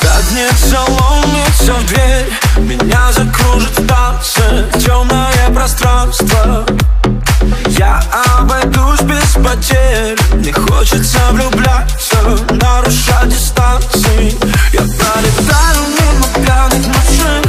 Как не в дверь Меня закружит в танце. Темное пространство. Я обойдусь без потерь. Не хочется влюбляться Нарушать дистанции. Я пролетаю мимо пьяных машин.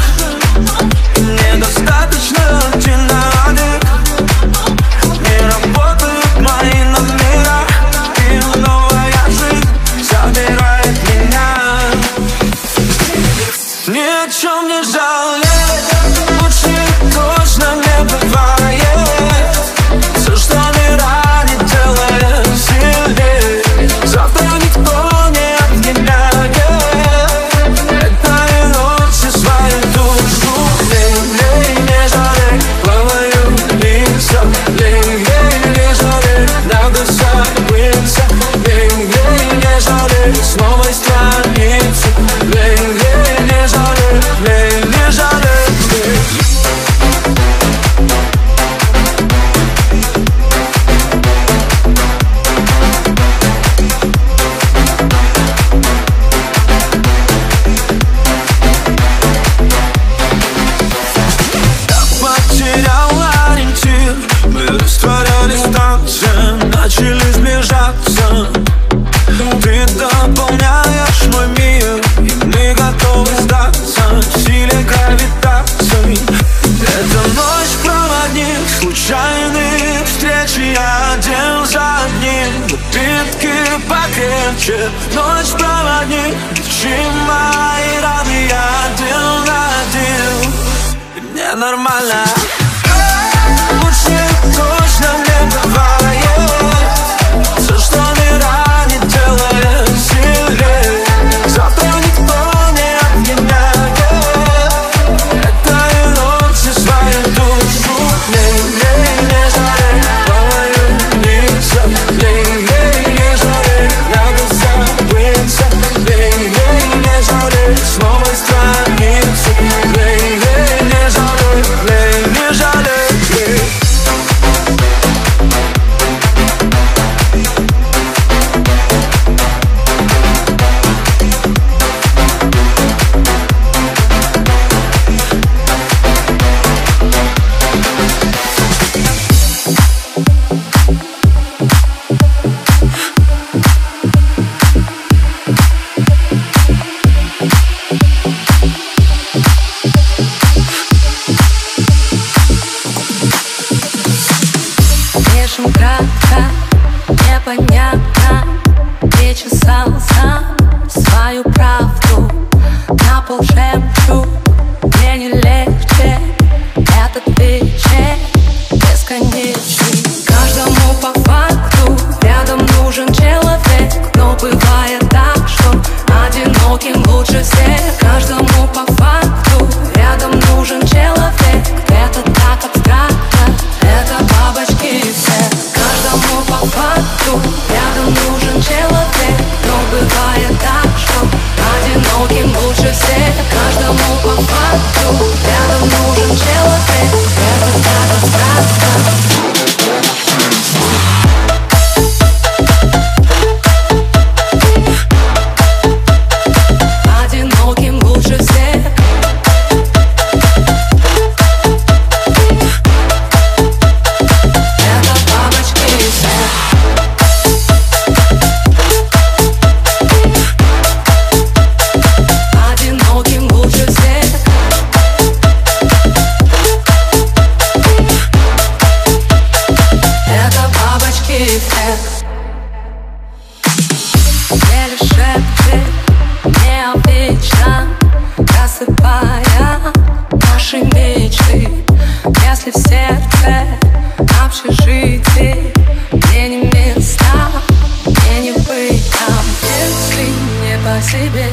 себе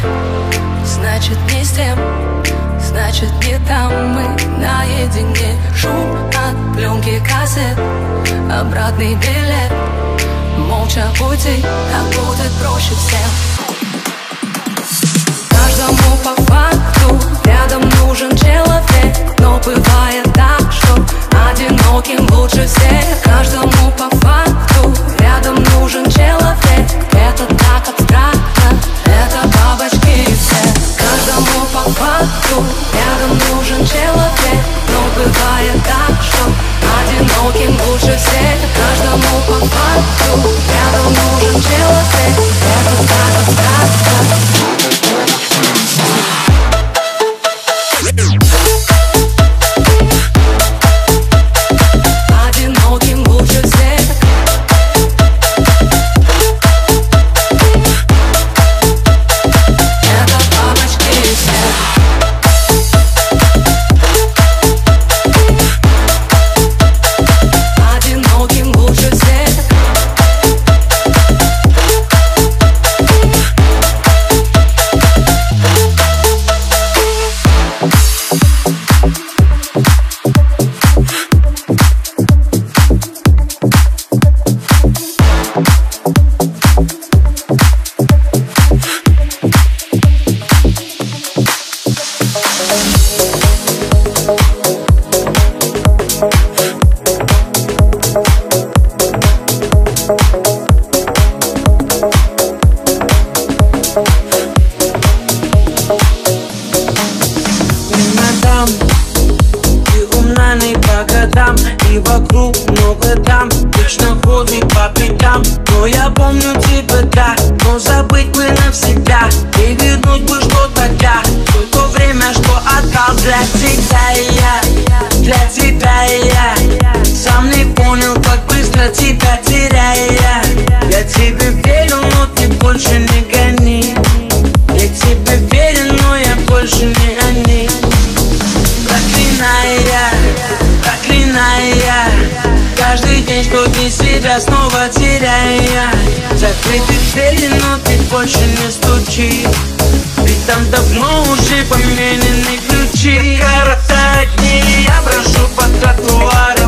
Значит не с тем, значит не там мы. Наедине Шум от пленки кассет, обратный билет. Молча пути, так будет проще всем. Каждому по факту. Рядом нужен человек, но бывает так, что Одиноким лучше всех, каждому по факту Рядом нужен человек, это так абстрактно Это бабочки все, каждому по факту Рядом нужен человек, но бывает так, что Одиноким лучше всех, каждому по факту Рядом нужен человек, это так абстрактно. проклиная, проклиная Каждый день внутри себя снова теряя. Закрыты двери, но ты больше не стучи. Ведь там давно уже поменены ключи. Коротать не я прошу под тротуаром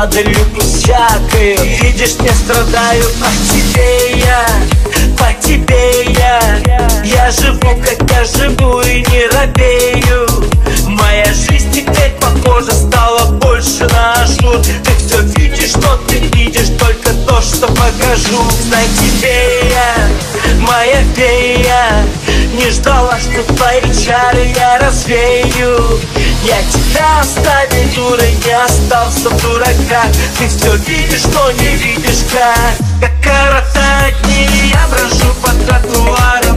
падалью всякою Видишь, не страдаю, по тебе я, по тебе я. Я живу, как я живу и не робею. Моя жизнь теперь, похоже, стала больше на шут Ты все видишь, но ты видишь только то, что покажу. Знай тебе я, моя фея Не ждала, что твои чары я развею. Я тебя оставил дурой, не остался в дураках. Ты все видишь, но не видишь как. Как коротать дни, я брожу по тротуарам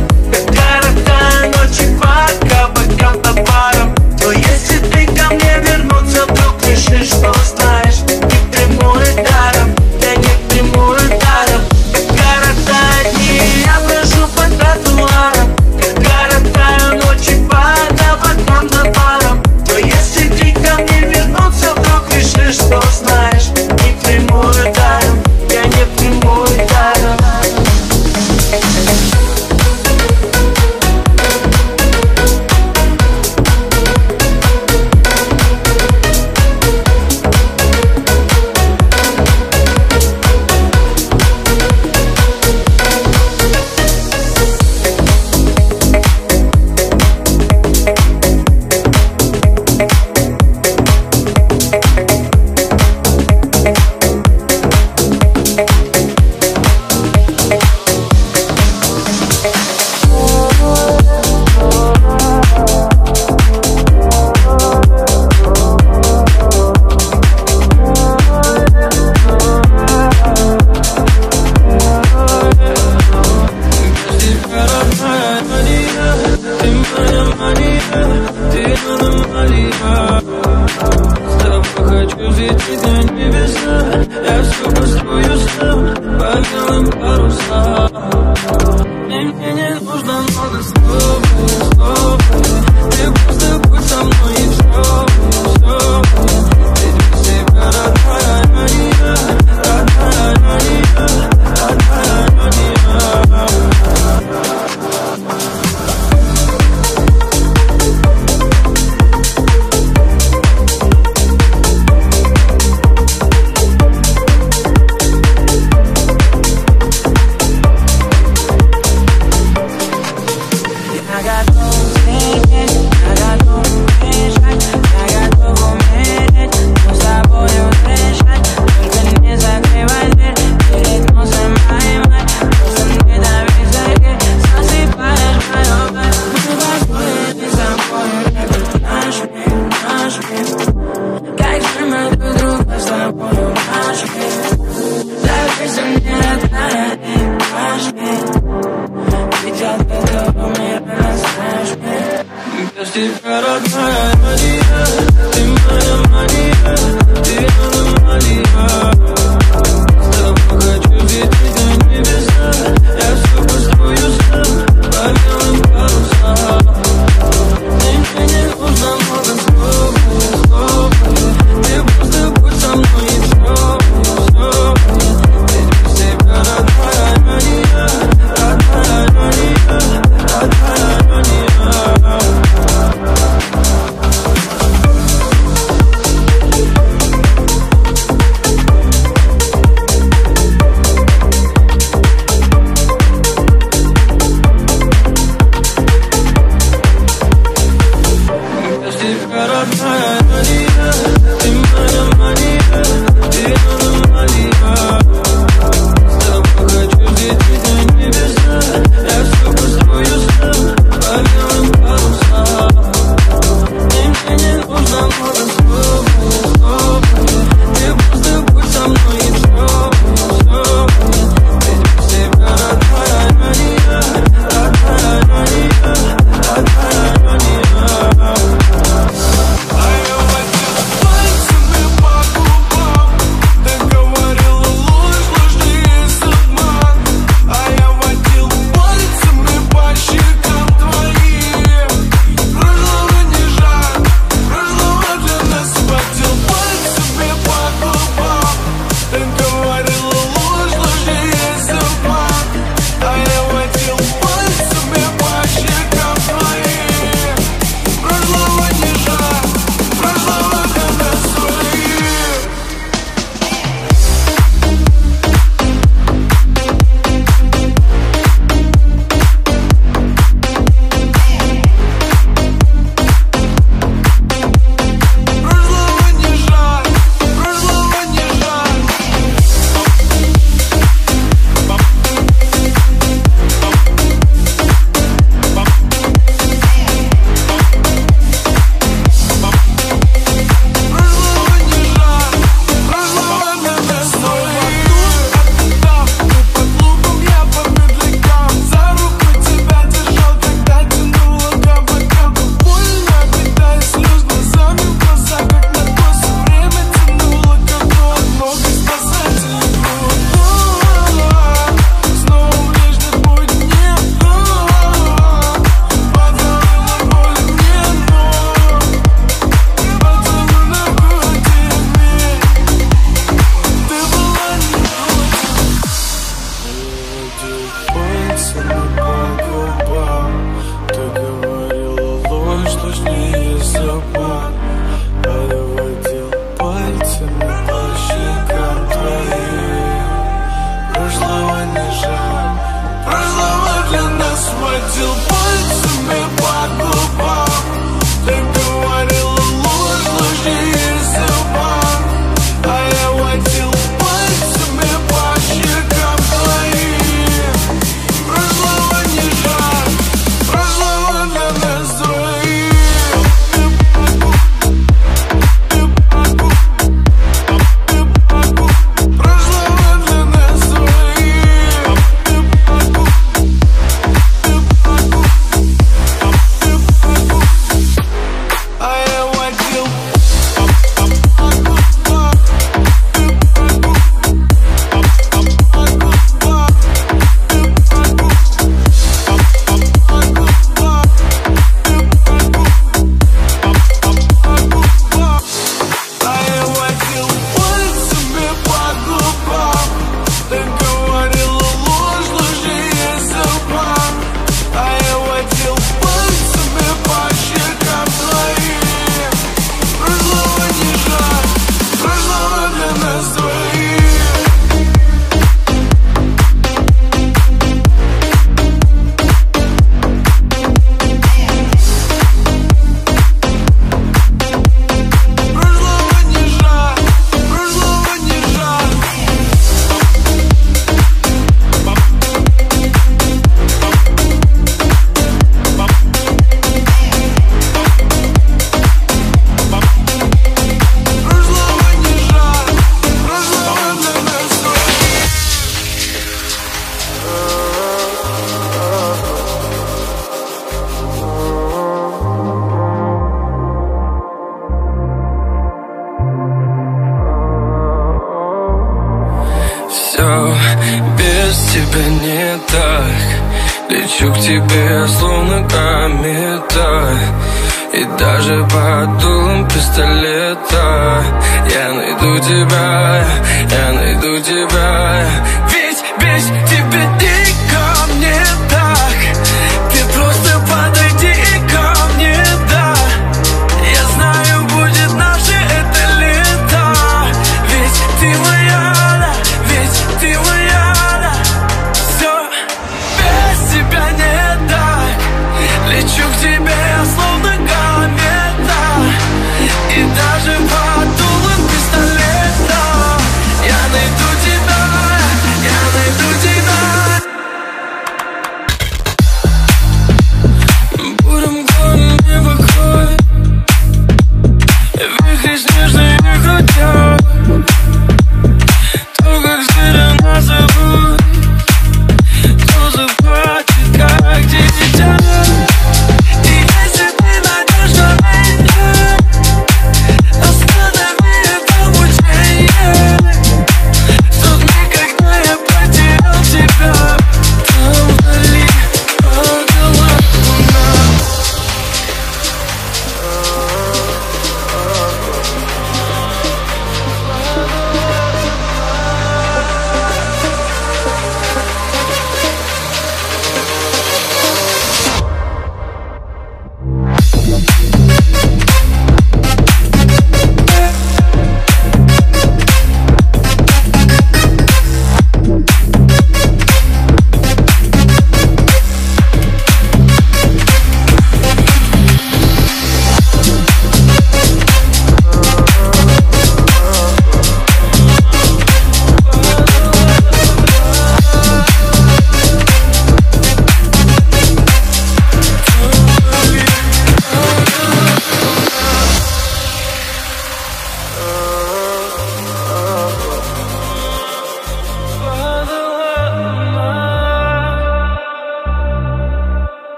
Just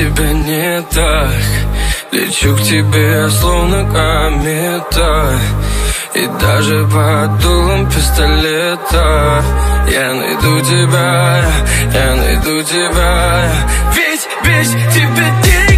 тебя не так. Лечу к тебе, словно комета. И даже под дулом пистолета. Я найду тебя, я найду тебя. Ведь, ведь тебя нет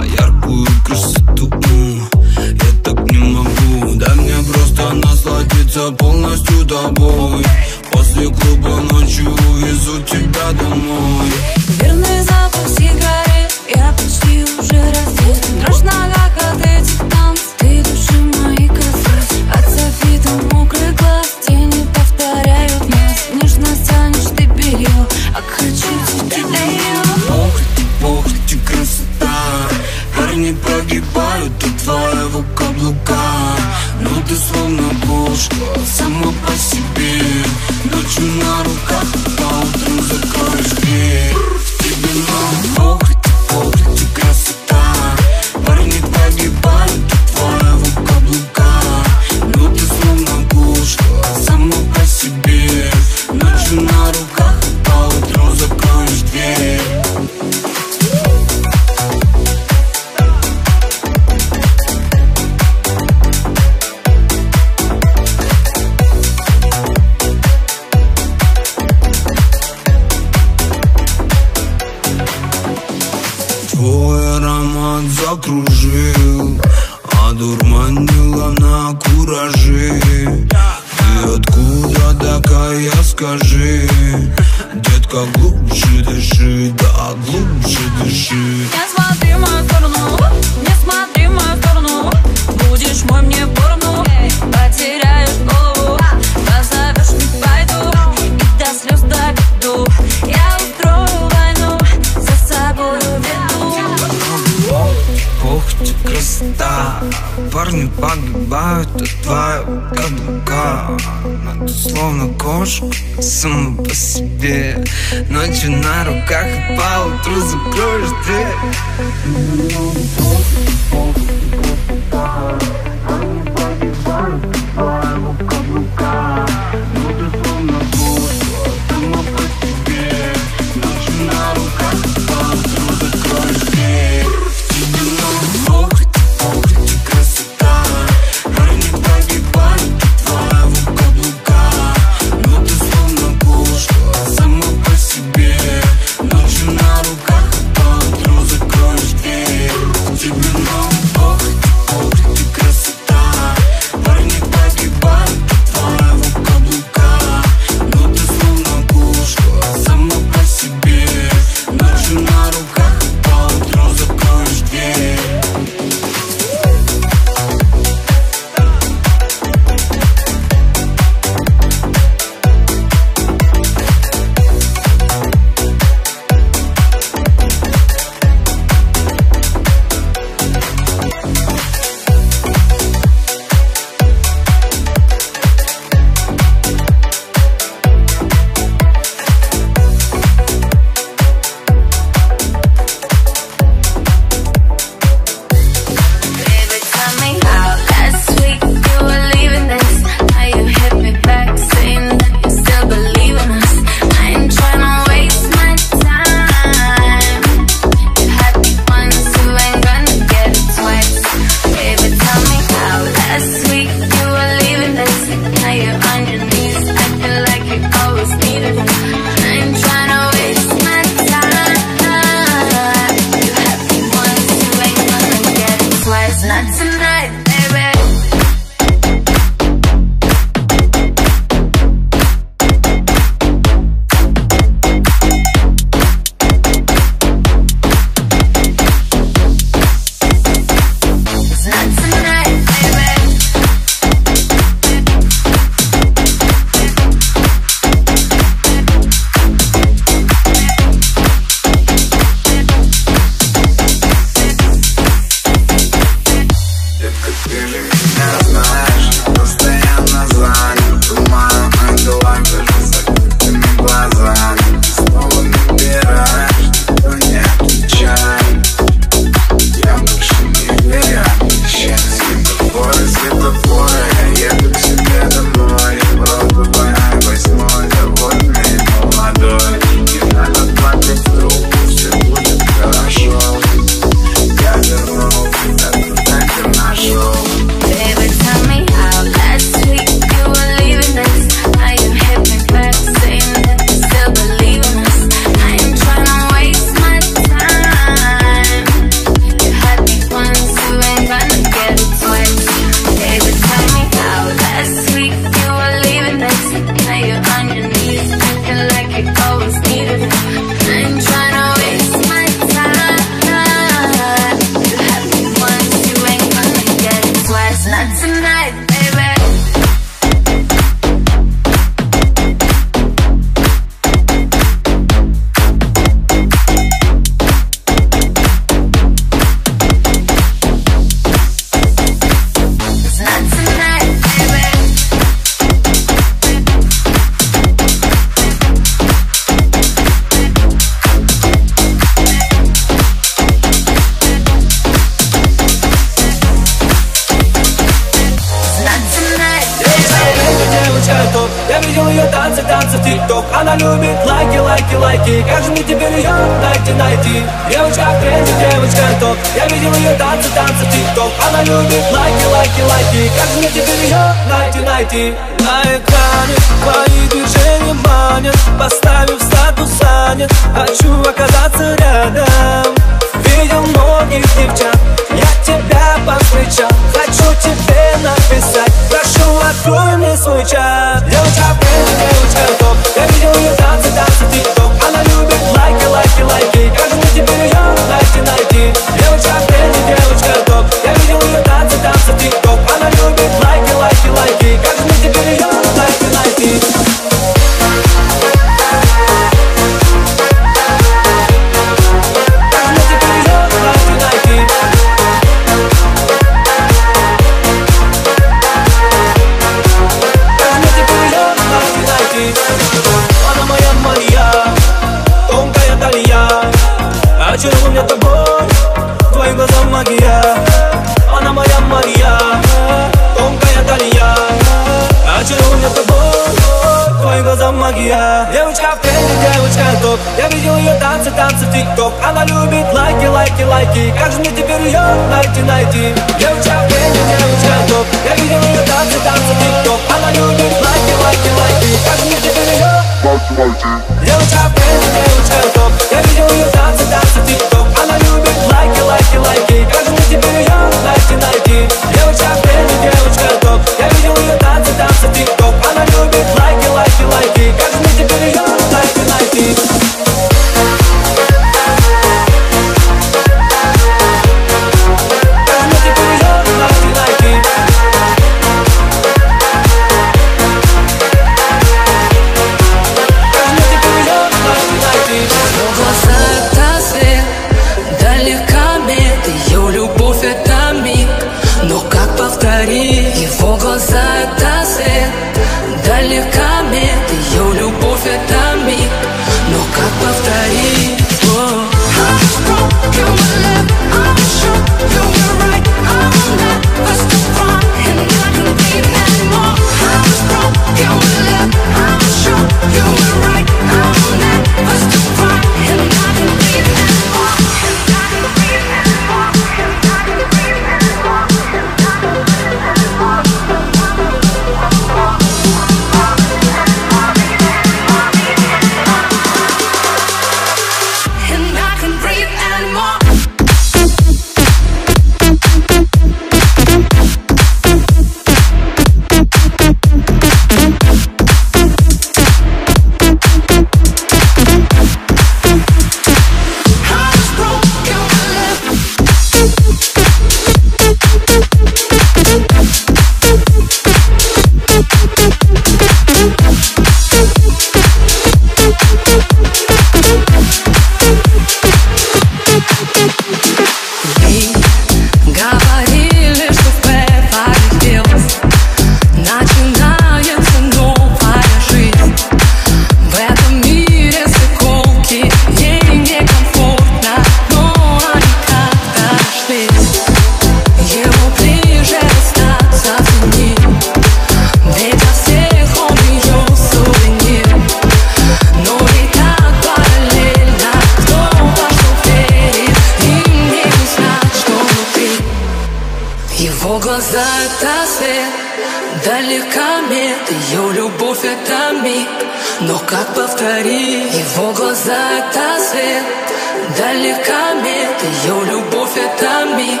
комет Ее любовь это миг,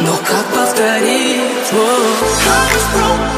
но как повторить? Oh.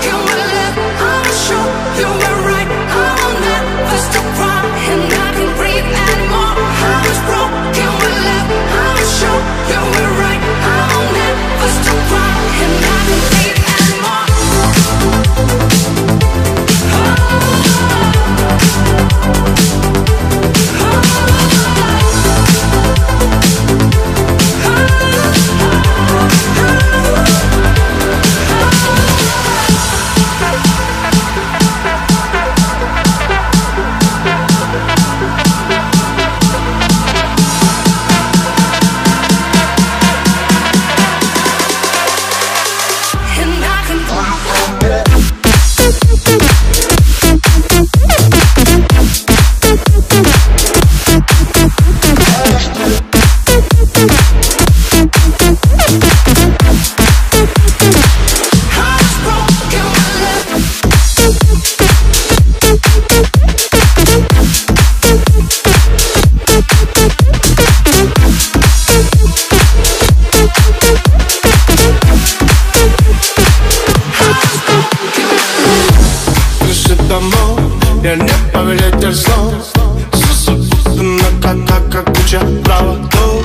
круче проводов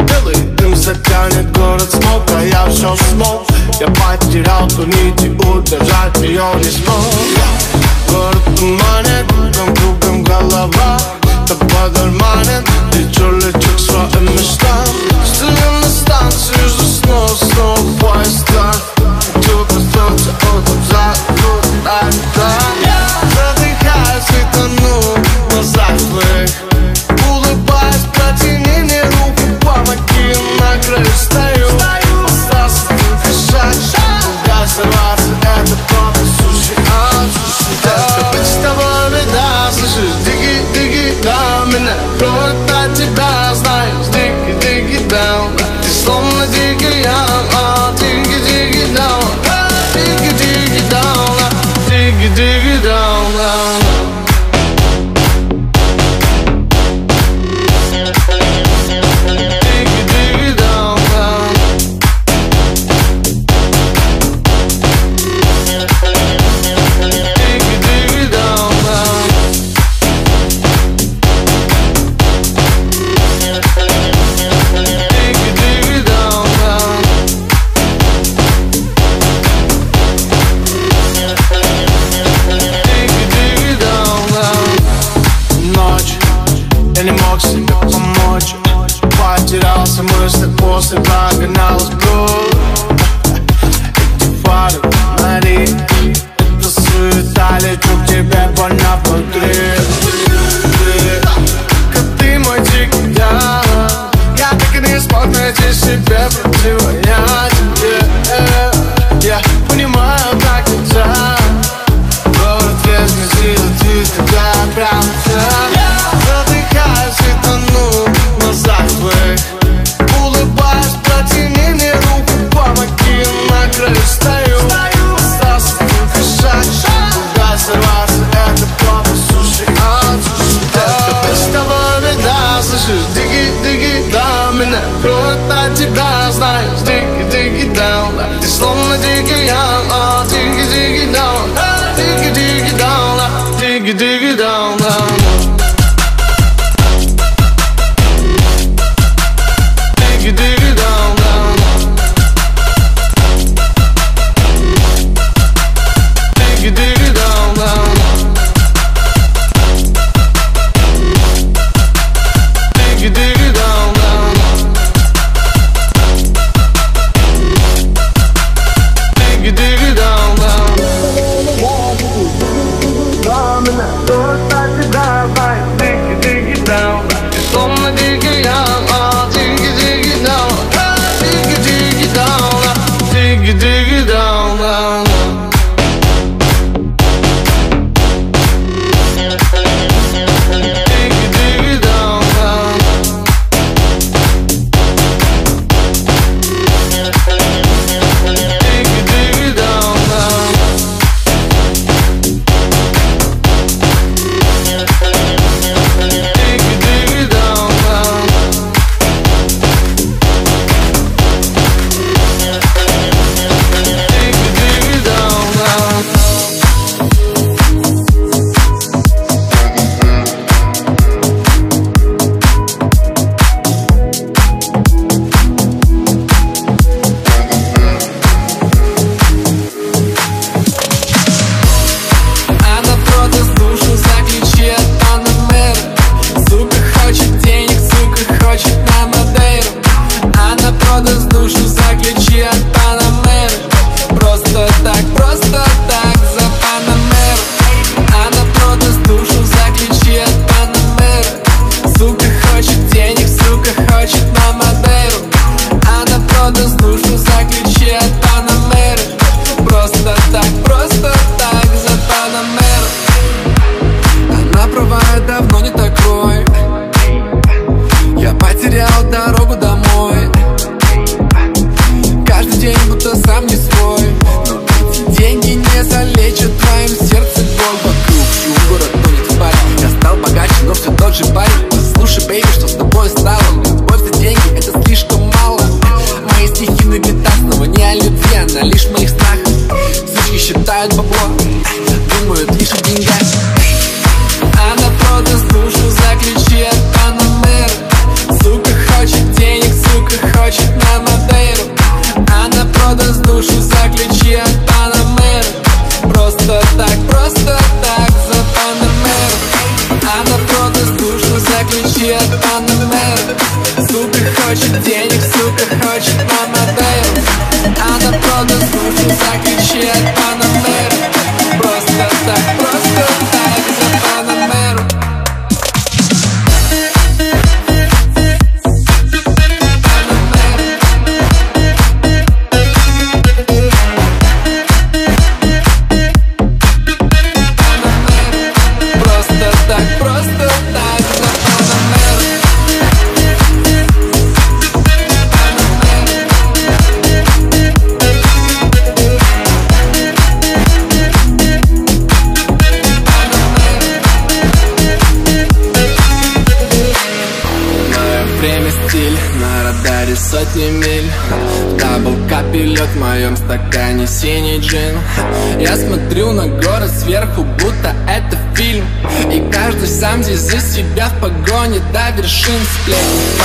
Белый дым затянет город смог, а я все смог Я потерял ту нить и удержать ее не смог меня Кровь от тебя, знаешь, диги диги down Ты словно диги я, диги диги down Диги диги down, диги диги down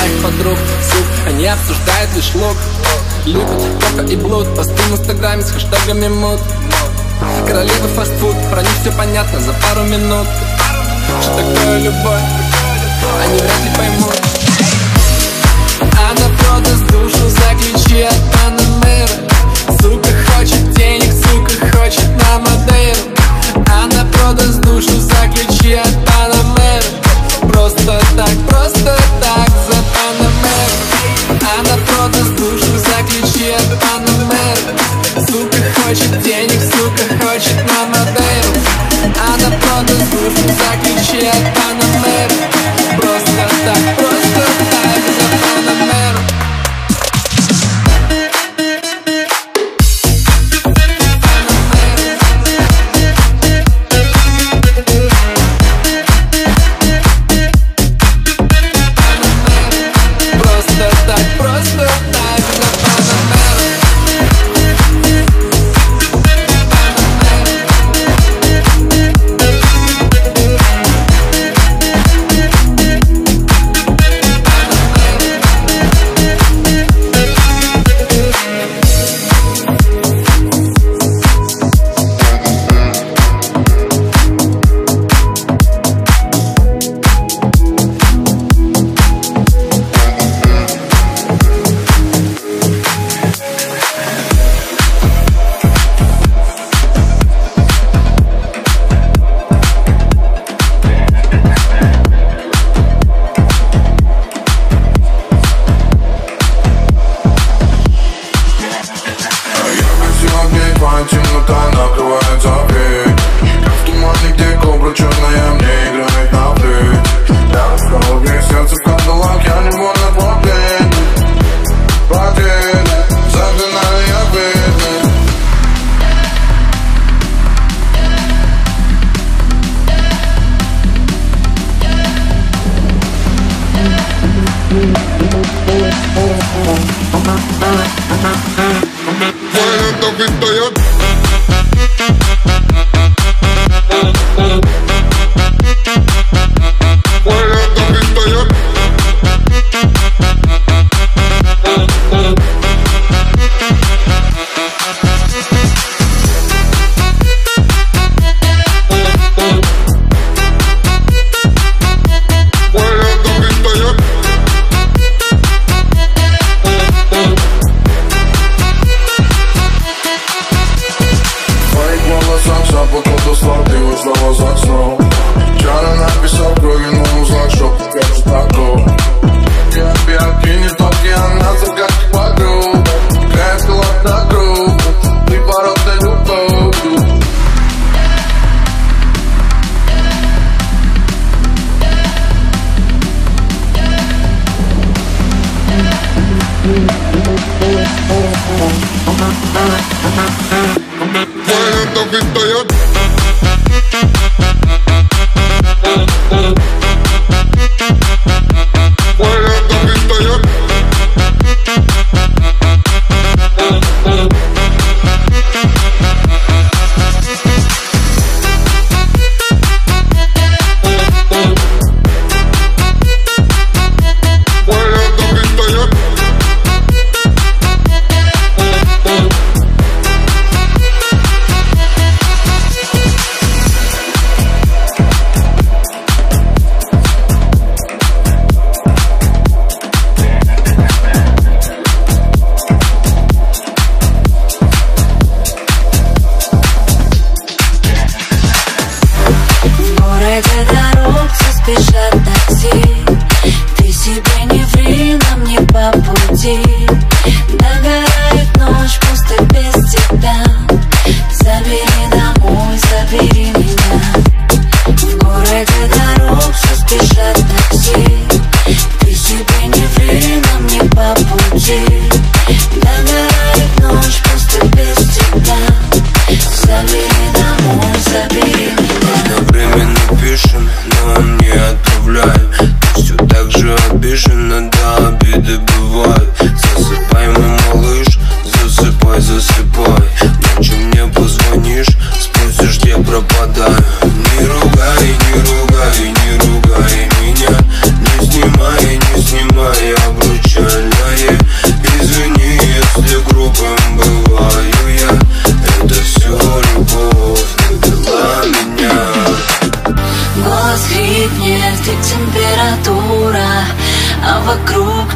моих подруг Суп, они обсуждают лишь лук. Любят кока и блуд Посты в инстаграме с хэштегами мут. Королевы фастфуд, про них все понятно за пару минут. Что такое любовь, они вряд ли поймут. А Она продаст душу за ключи от Панамера Сука хочет денег, сука хочет на модель Она а продаст душу за ключи от Панамера Просто так, просто так, за она продаст душу за ключи Сука хочет денег,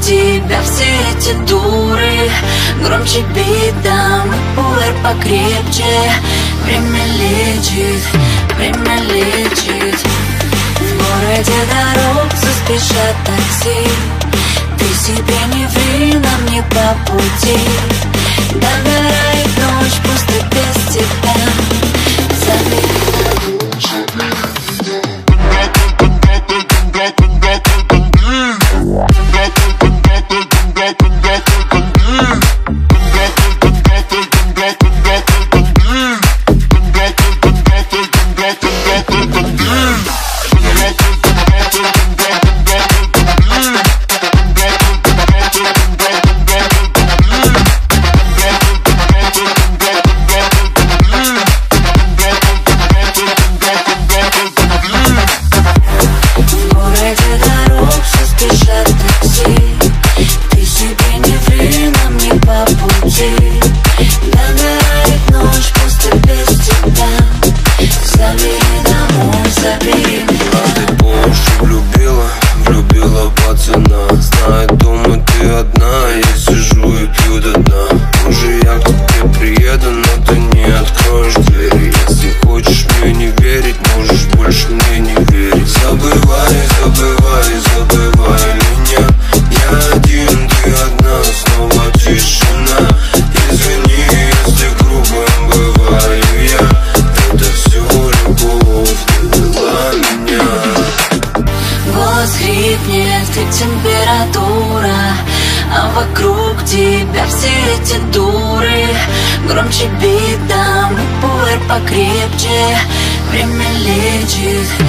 тебя все эти дуры. Громче бидам, пулер покрепче. Время лечит, время лечит. В городе дорог заспешат такси. Ты себе не ври, нам не по пути. Догорает ночь, пусто без тебя. choose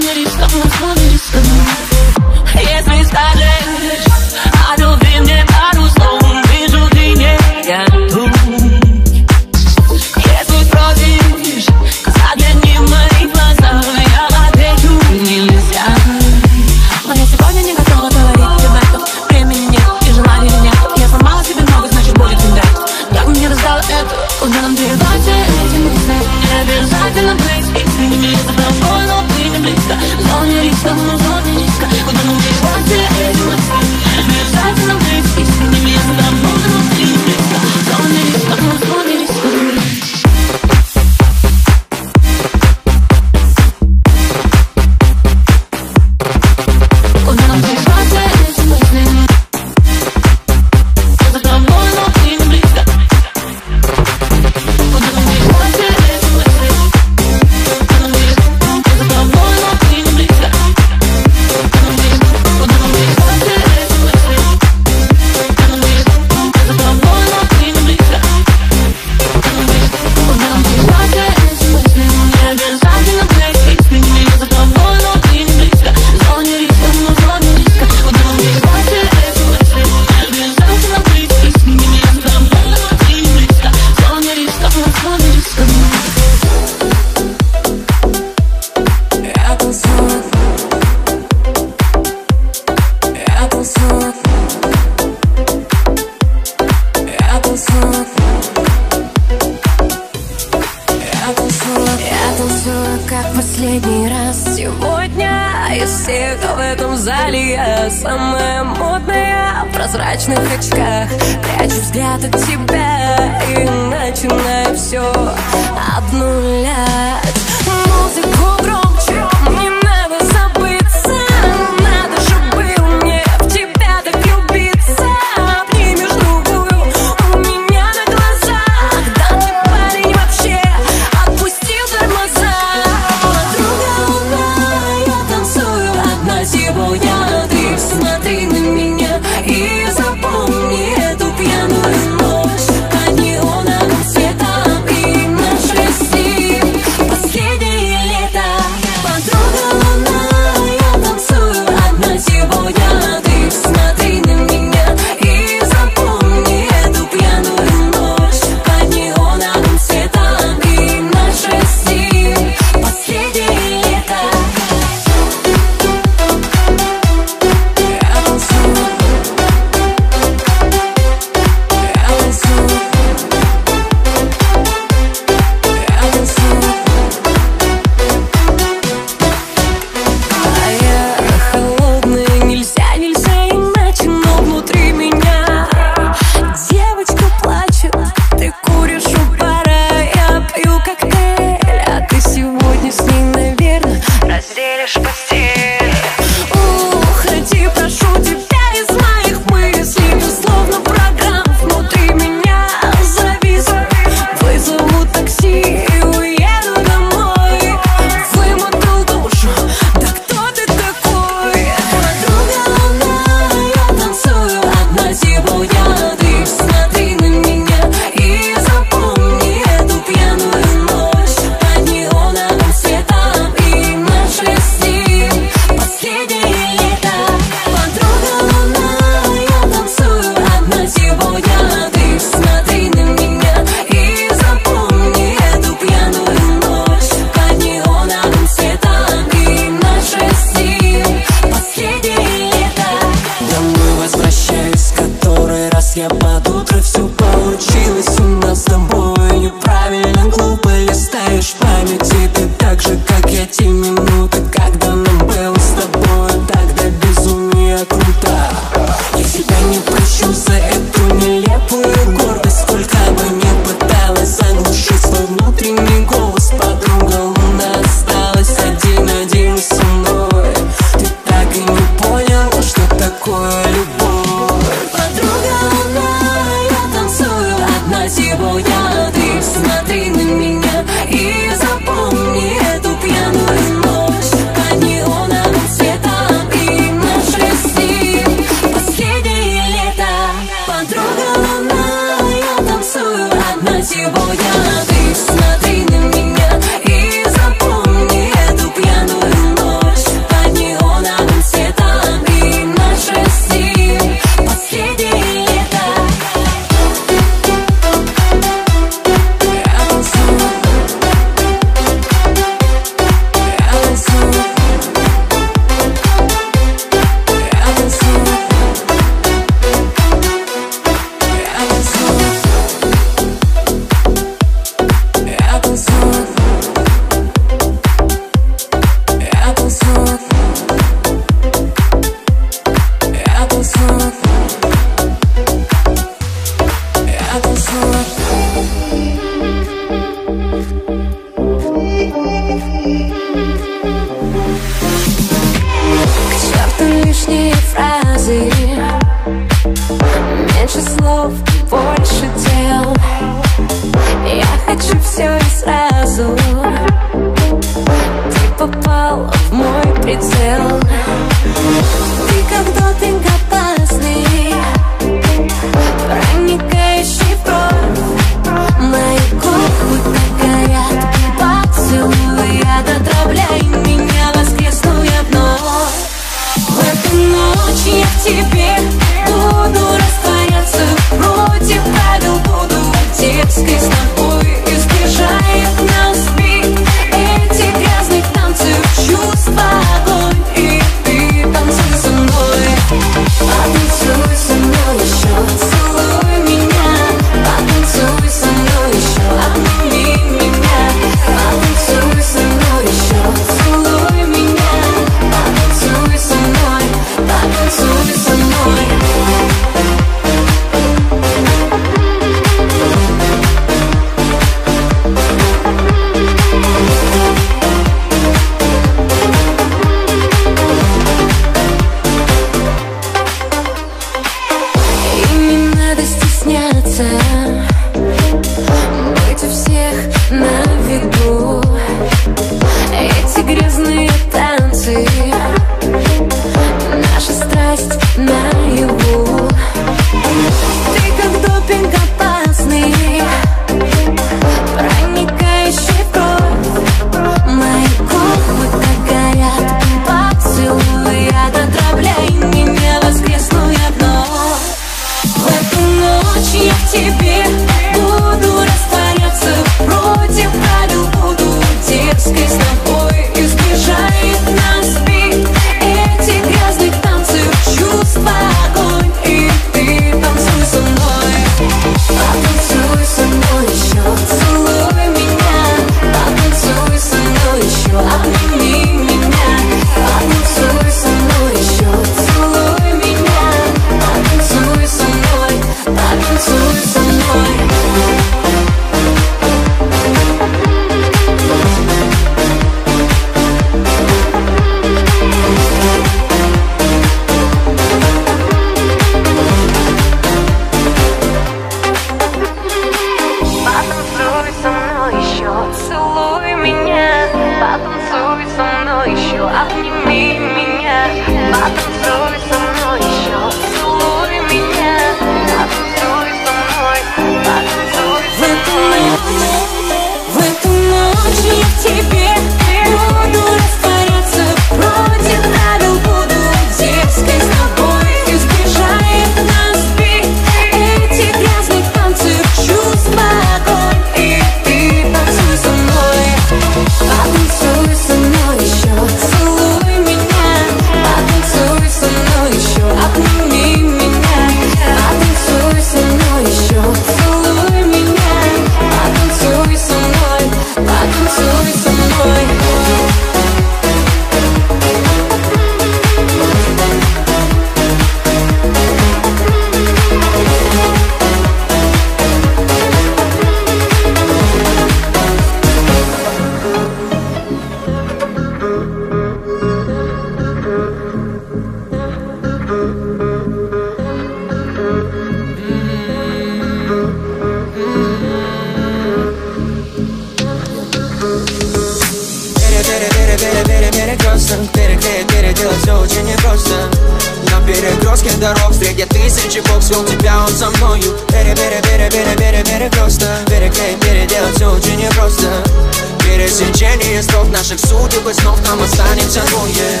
Двое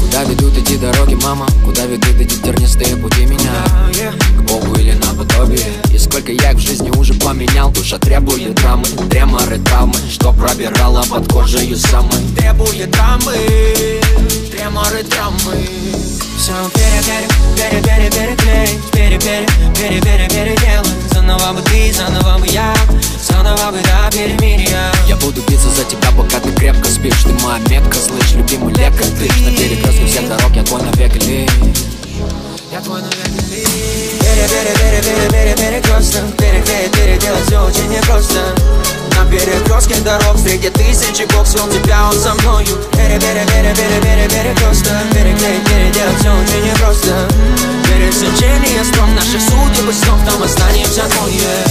Куда ведут эти дороги, мама? Куда ведут эти тернистые пути меня? Богу или на подобие? И сколько я их в жизни уже поменял Душа требует драмы, треморы, травмы Что пробирала под кожей самой. Требует драмы Треморы, драмы Все пере-пере-пере-пере-переклеить Пере-пере-пере-пере-переделать Заново бы ты, заново бы я. Заново бы до перемирия Я. Буду биться за тебя, пока ты крепко спишь. Ты моя метка, слышь, любимый лекарь. Ты на перекрестке всех дорог, я твой навек или Я твой навек Пере-пере-пере-пере-перекресток Переклеить, переделать все очень непросто. На перекрестке дорог Среди тысячи бог свел тебя, он со мною. Пере-пере-пере-пере-перекресток Переклеить, переделать все очень непросто. Пересечение стром наших судеб и снов Там останемся двое.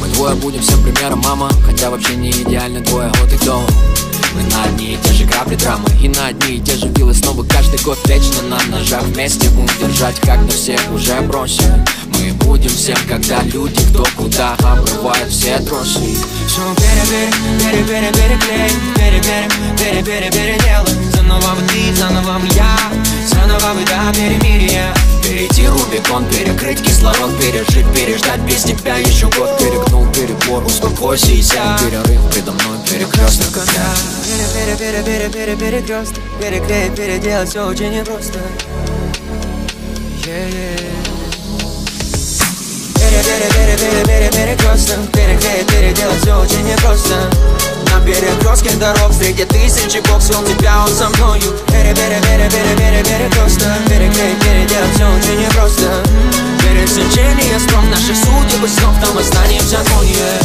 Мы двое будем всем примером, мама. Хотя вообще не идеальны двое, вот и кто мы на одни и те же капли драмы И на одни и те же вилы. Снова каждый год Вечно на ножах вместе удержать Когда всех уже бросили Мы будем всем, когда люди кто куда Обрывают все тросы Все пере-пере-пере-переклеить Пере-пере-пере-пере-переделать Заново бы ты, заново я Заново бы до перемирия Перейти Рубикон, перекрыть кислород Пережить, переждать без тебя еще год Перегнул перебор, успокойся и сядь Перерыв предо мной, перекресток Да, пере-пере-пере-пере-перекресток Переклеить, переделать все очень непросто Yeah-yeah. Пере-пере-пере-пере-пере-перекресток Переклеить, переделать все очень непросто На перекрестке дорог Среди тысячи бог свел тебя, он со мною Пере-пере-пере-пере-пере-перекресток Переклеить, переделать все очень непросто Пересечение стром наших судеб и снов Там останемся двое